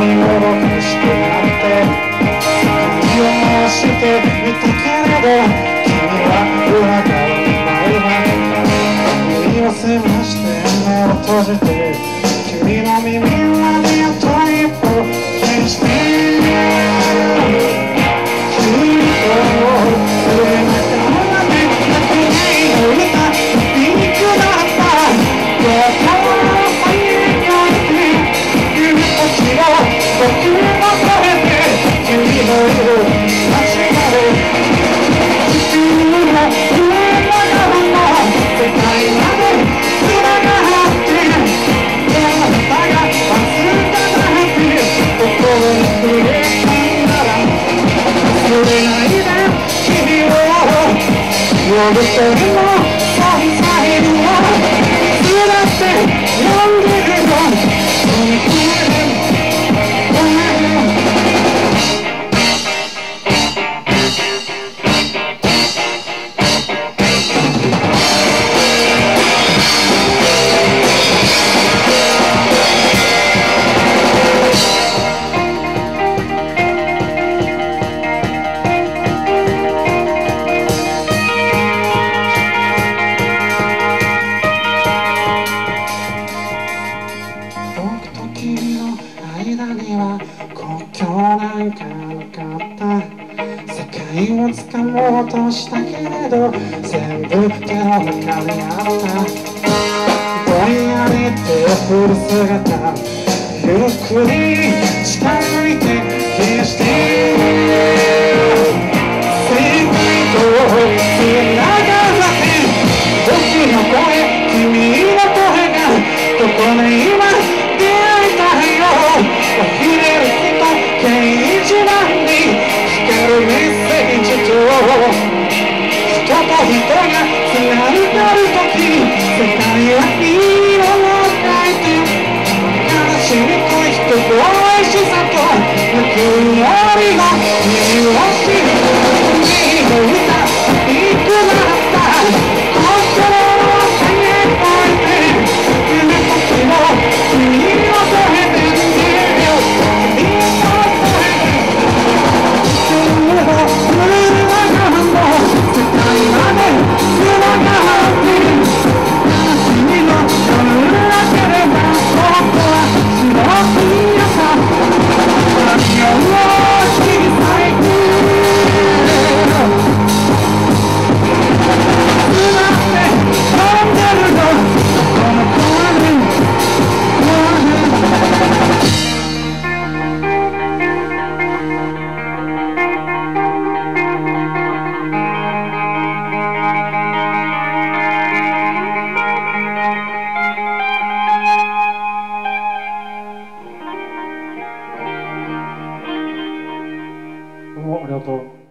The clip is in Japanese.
りをしてなんて。君をして見たけれど Thank you. なんかなかった。世界を掴もうとしたけれど全部手をの中にあったぼんやり手を振る姿ゆっくり近づいて消して whoa, whoa, whoa. Santo.